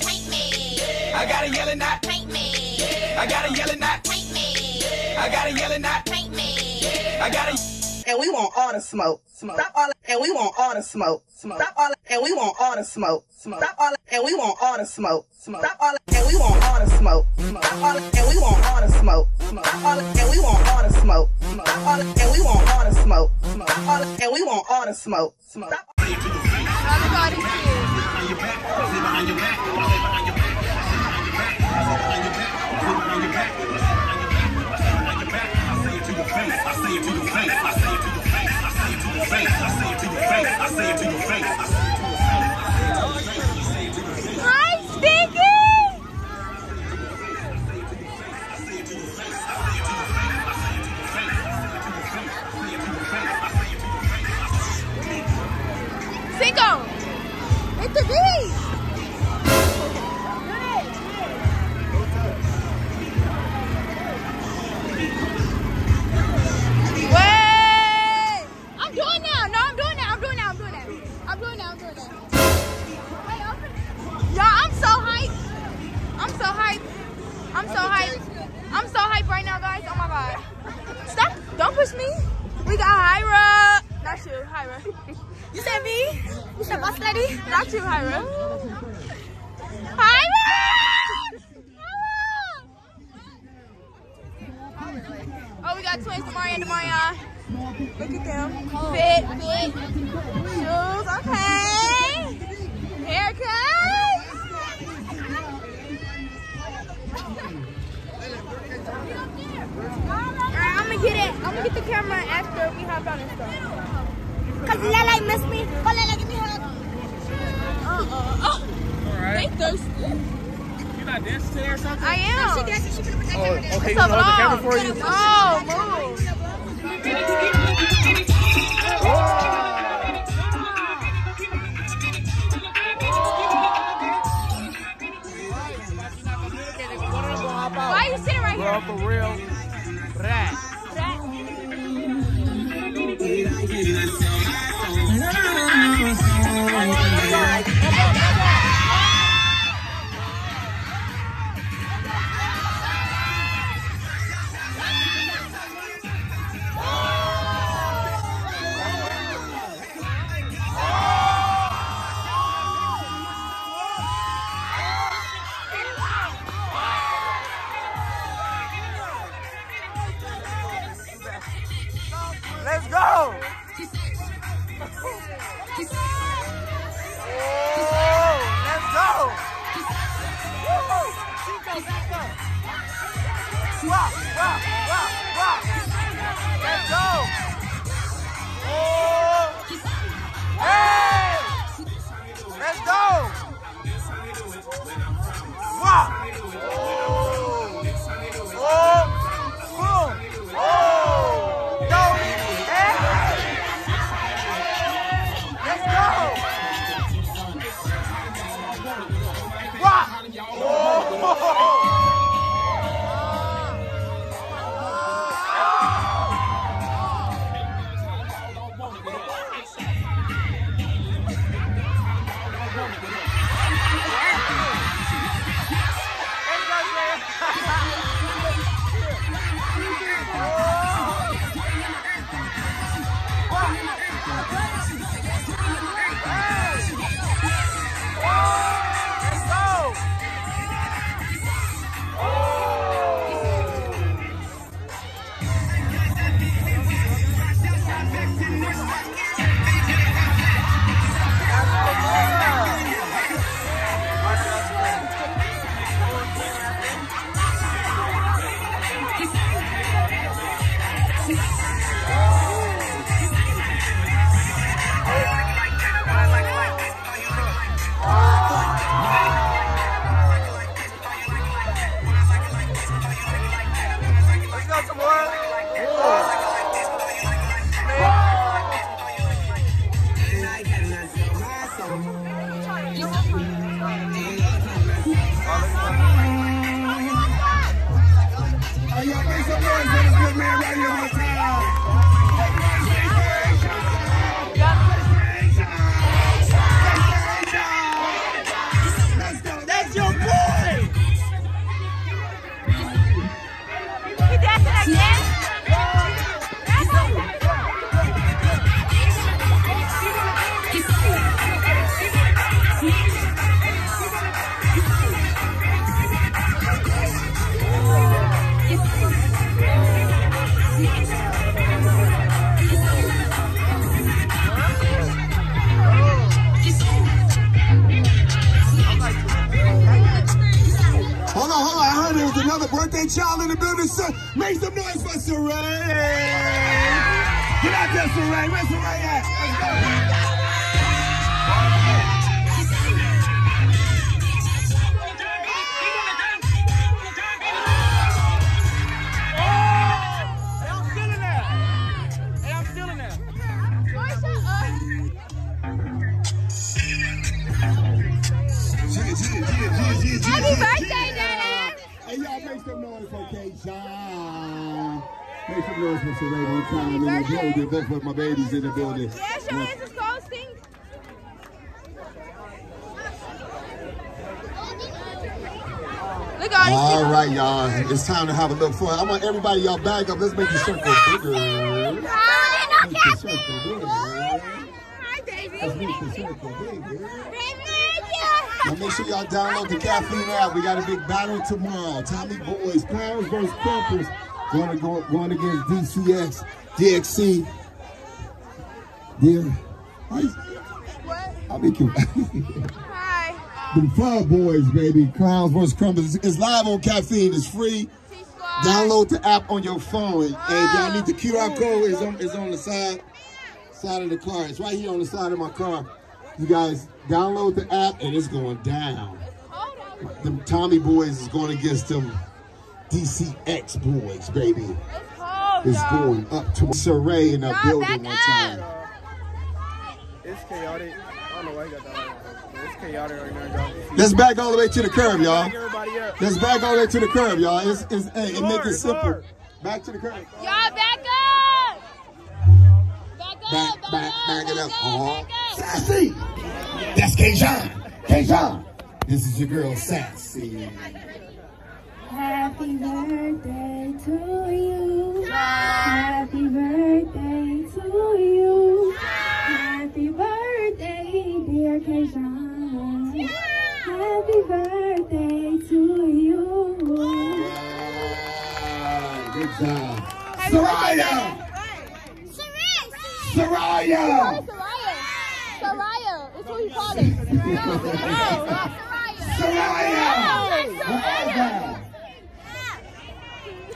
paint me. I got a yelling at paint me. I got a yelling at paint me. I got a yelling at paint me. I got a and we want all the smoke. smoke. Stop all and we want all the smoke. smoke. Stop all and we want all the smoke. smoke. Stop all and we want all the smoke. smoke. Stop all and we want all the smoke. smoke. Stop all and we want all the smoke. smoke. Stop all and we want all the smoke. smoke. Stop all and we want all the smoke. smoke. All and we want all the smoke. smoke. Stop. Everybody cheers. Hi, Oh, we Demaria and Demaria. Look at them. Fit, fit. Shoes, okay. Haircut. Alright, I'm gonna get it. I'm gonna get the camera after we hop on and stuff. Cause Lele missed me. Go Lele, give me a hug. Uh-uh. Oh, they thirsty. You not dancing today or something? I am. She dancing. She finna put that Oh, camera down. okay, It's you a want to hold the camera for you? vlog. Oh, move. Why you sitting right Bro, here? for real. Rat. Let's Wow, wow, Chinga some more. So make some noise for Saray. Get out there, Saray. Where's Saray at? For K-John. Make some noise for one time in the building. Both of my babies in the building. Yes, your hands is cold, stink. Look all these All people. right, y'all. It's time to have a little fun. I want everybody y'all back up. Let's make the circle bigger. Hi, Make the circle bigger. baby. Let's make the circle bigger. Now make sure y'all download the caffeine app. We got a big battle tomorrow. Tommy Boys, Clowns versus Krumpers. Going to go going against DCX, DXC. Yeah. I, What? I make you. Hi. Them Fun Boys, baby. Clowns versus Krumpers. It's live on caffeine. It's free. Download the app on your phone. And if y'all need the QR code, is on is on the side side of the car. It's right here on the side of my car. You guys download the app and it's going down. Hold. Them Tommy boys is going against them DCX boys, baby. It's cold, It's y'all. going up to Saray in the Y'all building back one up. time. It's chaotic. I don't know why he got that. It's chaotic right now, y'all. Let's back all the way to the curb, y'all. Back everybody up. Let's back all the way to the curb, y'all. It's, it's, hey, it make it simple. Back to the curb. Y'all back up. Back up. Back, back, back it up. Uh-huh. Back up. Sassy. That's K-John. K-John. This is your girl, Sassy. Happy birthday to you. Happy birthday to you. Happy birthday, dear Keishan. Happy birthday to you. Good job. Soraya. Soraya. Soraya. Soraya. It's who you call it. No, no, not Soraya. Soraya. No, Soraya.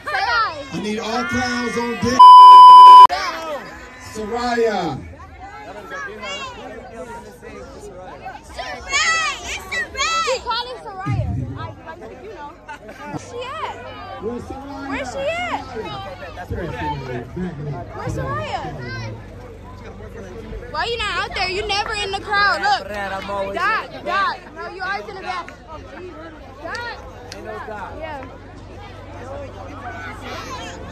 Soraya. I need all clowns on deck. Soraya. We call it Soraya. I, like, you know. Where's she at? Where's Soraya? She at? Where's Soraya? Why you not out there? You never in the crowd. Look. Dot, Dot. No, you always in the back. Dot. Yeah.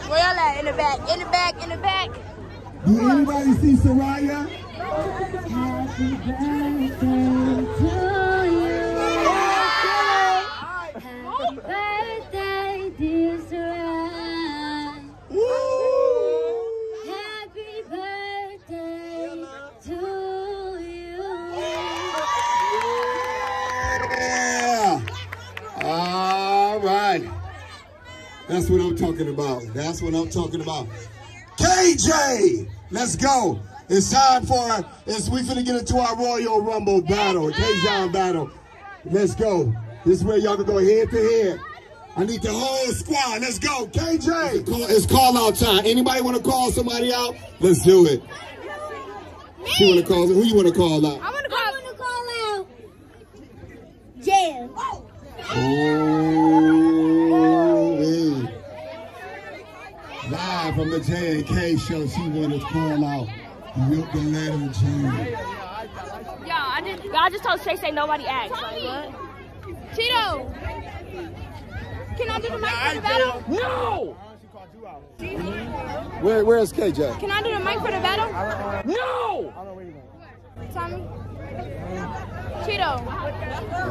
Where y'all at? In the back. In the back. In the back. Do anybody see Soraya? That's what I'm talking about. That's what I'm talking about. KJ, let's go. It's time for it's we finna get into our Royal Rumble battle, K-John battle. Let's go. This is where y'all can go head to head. I need the whole squad. Let's go. KJ. It's call out time. Anybody want to call somebody out? Let's do it. She want to call? Who you want to call out? I'm gonna call. to call out Jail. Oh, hey. Live from the J and K show, she wanted to call out Milk the Letter J. Yo, I just I just told Shay say nobody asked. Like what? Cheeto. Can I do the mic for the battle? No! Where, where's KJ? Can I do the mic for the battle? No! Tommy? Cheeto.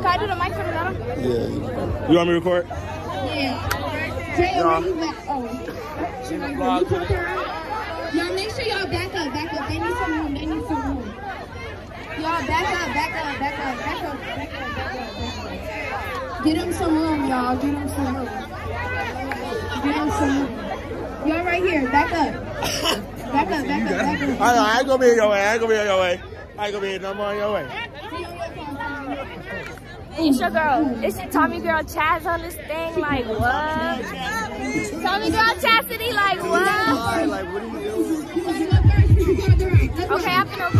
Can I do the mic for the battle? Yeah. You want me to record? Jay, at? Oh. She right here. You talk to her. Y'all make sure y'all back up, back up. They need some room. They need some room. Y'all back up, back up, back up, back up, back up, back up, back up. Get them some room, y'all. Get them some room. Get them some room. Y'all right here. Back up. Back up, back up, back up. I, I ain't gonna be in your way. I ain't gonna be in your way. I ain't gonna be no more in your way. It's your girl. It's your Tommy girl Chaz on this thing. Like what? Tommy girl Chastity. Like what? Alright, like, what are you doing? Okay, I'm gonna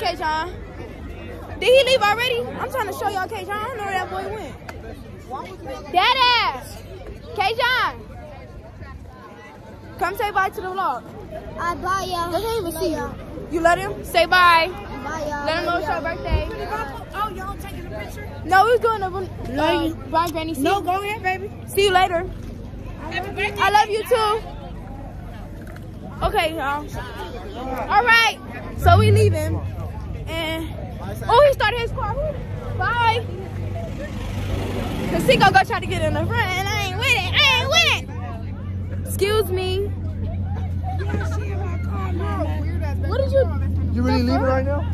Did he leave already? I'm trying to show y'all K John. I don't know where that boy went. Dead ass. K John. Come say bye to the vlog. I bye y'all. They can't even see you. You let him? Say bye. Bye y'all. Let him know it's your birthday. Oh, y'all taking a picture? No, we was doing a uh, Brian Granny. See, No, go ahead, baby. see you later. Happy birthday. I love you too. Okay, y'all. All right. So we leaving. And oh, he started his car. Bye. Cause he gonna go try to get in the front, and I ain't with it. I ain't with it. Excuse me. What did you? You really leaving right now?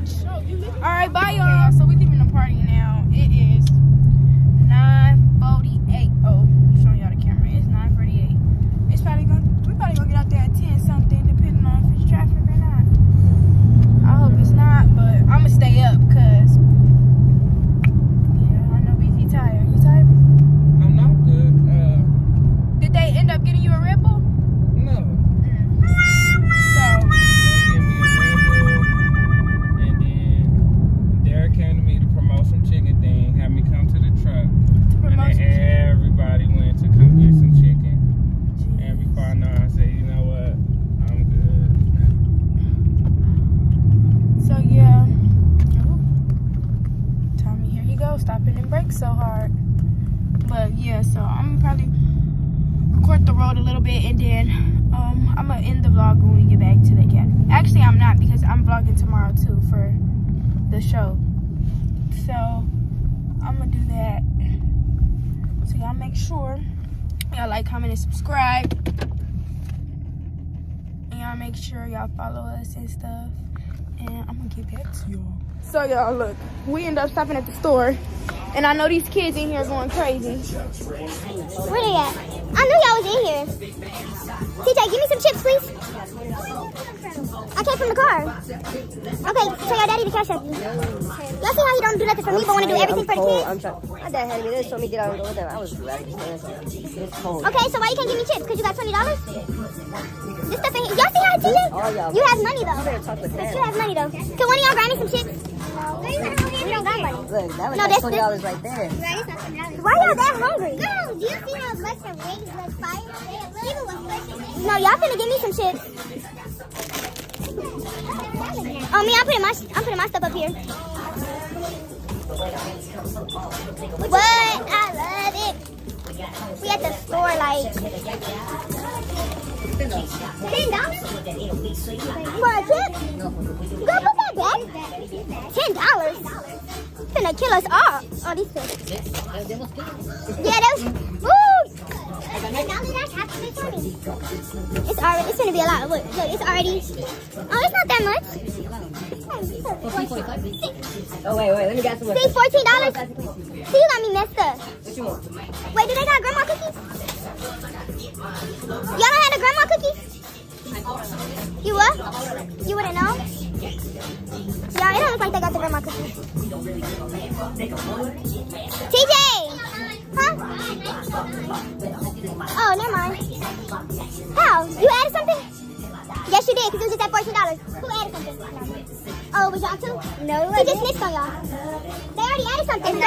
All right, bye y'all. So we leaving the party now. It is 9:48. Oh, I'm showing y'all the camera. It's 9:48. It's probably gonna we probably gonna get out there at 10 something, depending on if it's traffic or not. I hope it's not, but I'm gonna stay up because yeah, I know BZ tired. You tired? BZ? I'm not good. Uh, Did they end up getting you a Red Bull? no. So They gave me a Red Bull, and then Derek came to me to promote some chicken thing, had me come to the truck, and promote some then everybody went to come get some chicken. And before I know, I said, you know what, I'm good. So yeah. Oh. Tommy, here you go, stopping and brake so hard. But yeah, so I'm probably record the road a little bit and then um I'm gonna end the vlog when we get back to the academy. Actually I'm not because I'm vlogging tomorrow too for the show. So I'm gonna do that. So y'all make sure y'all like, comment, and subscribe. And y'all make sure y'all follow us and stuff and I'm gonna get back to y'all. So y'all look, we end up stopping at the store, and I know these kids in here going crazy. Where they at? I knew y'all was in here. TJ, give me some chips, please. I came from the car. Okay, tell your daddy to cash up you. Y'all see how he don't do nothing for me, but want to do everything for the kids? I'm trying. My dad had me there, showed me get out and go with them. I was ready to. It's cold. Okay, so why you can't give me chips? Because you got $20? This stuff ain't... Y'all see how TJ? Y'all. You have money, though. better But you have money, though. Can one of y'all grab me some chips? We don't got money. Look, that was No, like this- twenty dollars right there. Why y'all that hungry? Girl, do you see how much the wings was fire? No, y'all finna give me some chips. Oh, me, I'm putting my I'm putting my stuff up here. What? I love it. We at the store like ten dollars for a chip. Girl, put that. Ten dollars. Finna kill us all. Oh, these fish. Yeah, was. Woo! It's already. It's gonna be a lot. Look, look. It's already. Oh, it's not that much. Oh wait, wait, let me get some. See, fourteen dollars. See, you got me messed up. What you want? Wait, do they got grandma cookies? Y'all don't have the grandma cookies? You what? You wouldn't know? Yeah, it don't look like they got the grandma cookies. TJ! Huh? Oh, never mind. How? You added something? Yes, you did, because it was just at $14. Who added something? Oh, was y'all too? No, it He just snitched on y'all. They already added something. So,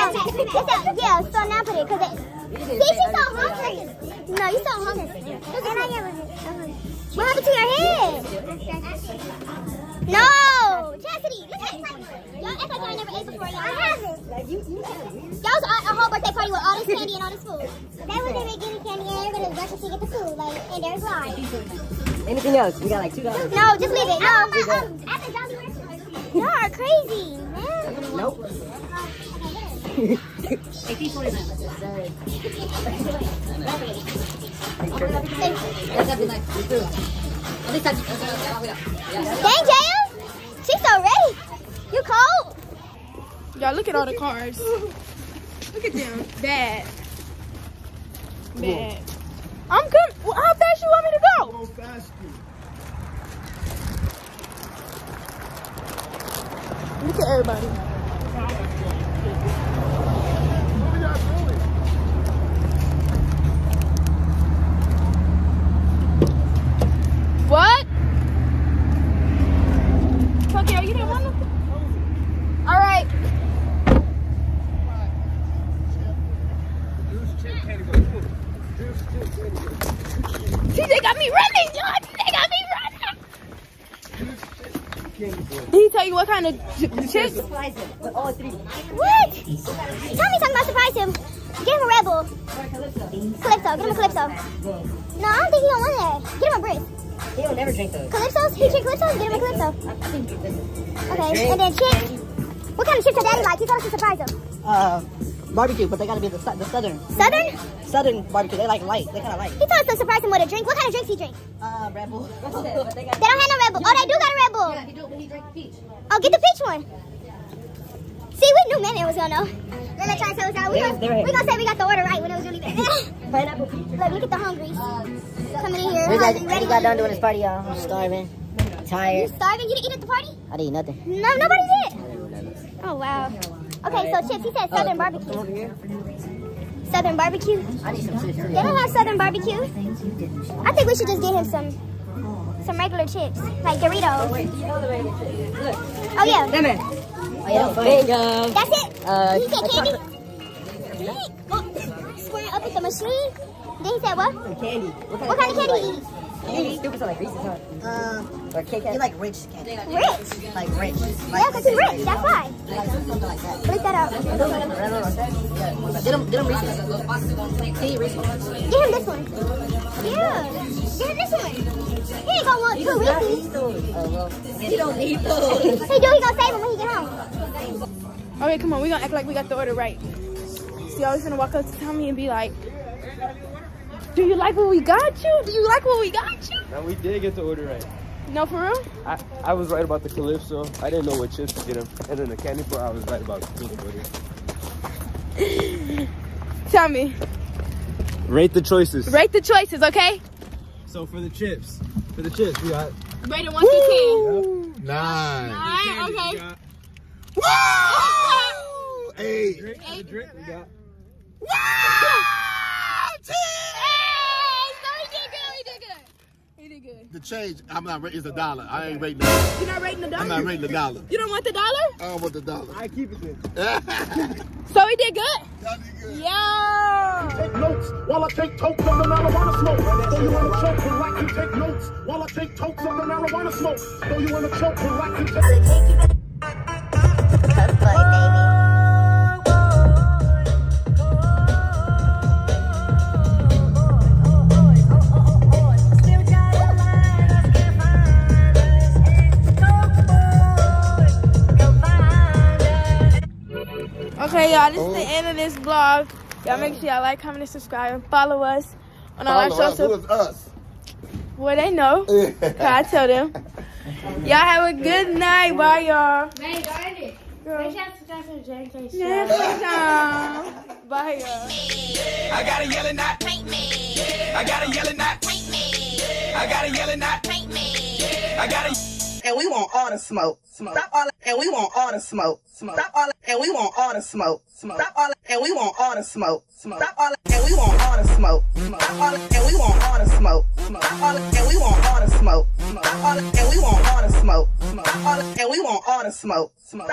yeah, so now put it, because it... See, she's so hungry. No, you're so hungry. And I am. What happened to your head? No! Chastity, look at Y'all act like y'all never ate before, y'all. I haven't. Y'all was at a whole birthday party with all this candy and all this food. That was they getting candy and everybody was rushing to get the food. Like, and there's lies. Anything else? We got like two dollars. No, just leave it. No, um, at the Jolly Y'all are crazy, man. Nope. Dang, Jaya. She's so ready. You cold? Y'all look at all the cars. Look at them. Bad. Bad. I'm coming. How fast you want me to go? Look at everybody. What? Tokyo, you didn't want to? All right. TJ got me running, y'all. TJ got me running. Did he tell you what kind of ch- With all three. What? Talking about surprise him. Get him a Red Bull. Calypso. Get him a Calypso. No, I don't think he don't want that. Get him a Brisk. He don't never drink those. Calypsos? He drink Calypsos? Get him a Calypso. Okay. And then chips. What kind of chips does daddy like? He told us to surprise him. Uh, barbecue, but they gotta be the, the southern. Southern? Southern barbecue. They like light. They kind of light. He told us to surprise him with a drink. What kind of drinks he drink? Uh, Red Bull. but they They don't have no Red Bull. Oh, they do got a Red Bull. Yeah, he do when he drink peach. Oh, get the peach one. See, we knew Manny was gonna know. Then they try to tell us out. We They gonna, was- we gonna say we got the order right when it was really bad. Pineapple peach. Look, look at the hungries. Coming in here. We got, hungry, we ready. got done doing this party, y'all. I'm starving. Tired. You starving? You didn't eat at the party? I didn't eat nothing. No, nobody did. Oh, wow. Okay, so chips, he said southern uh, barbecue. Southern barbecue. I need some. They don't have southern barbecue. I think we should just get him some some regular chips, like Doritos. Oh, oh yeah. Come here. Oh, yeah, bingo. That's it? Uh, he say a candy? Oh, square up at the machine. Then he said what? Candy. What kind of candy? Candy stupid stuff like Reese's, huh? Or Kit Kat. you like rich candy. Rich. Like rich. Yeah, because he's rich. That's why. Like something like that. Flip that out. Get him, get him Reese's. Can you Reese's? Get him this one. Yeah. Get him this one. He ain't gonna want two Reese's. Oh, well. He don't need those. He do. He gonna save him when he get home. Okay, come on. We gonna act like we got the order right. So y'all was gonna walk up to Tommy and be like, "Do you like what we got you? Do you like what we got you?" Now we did get the order right. No, for real. I, I was right about the Calypso. I didn't know what chips to get him. And then the candy bar, I was right about peanut butter. Tommy, Rate the choices. rate the choices, okay? So for the chips, for the chips, we got Rate it one through ten. Nine. Alright, okay. got Eight. drink, the drink, we got Hey, so he did good. He did good. He did good. The change, I'm not rating, it's a dollar. I ain't rating that. You're not rating the dollar. I'm not rating the dollar. You don't want the dollar? I don't want the dollar. I keep it there. So he did good. Y'all did good. Yo. take notes while I take tokes of the marijuana smoke. Though you wanna choke, but like you take notes while I take tokes of the marijuana smoke. Though you wanna choke, but like you take. Tough boy, baby. Okay, y'all, this is the oh. end of this vlog. Y'all make sure y'all like, comment, and subscribe, and follow us on all our Follow us. Social. is us? Well, they know. 'Cause I tell them. Y'all have a good night. Bye, y'all. Hey, darn it. Girl. Make sure you subscribe to the JK Yeah. Bye, y'all. I gotta yell and paint me. I gotta yell and paint me. I gotta yell and paint me. I gotta. And we want all the smoke. Smoke. Stop all. And we want all the smoke. Smoke. Stop all. And we want all the smoke. Smoke. Stop all. And we want all the smoke. Smoke. Stop all. And we want all the smoke. Smoke. Stop all. And we want all the smoke. Smoke. Stop all. And we want all the smoke. Smoke. Stop all. And we want all the smoke. Smoke. Stop all. And we want all the smoke. Smoke.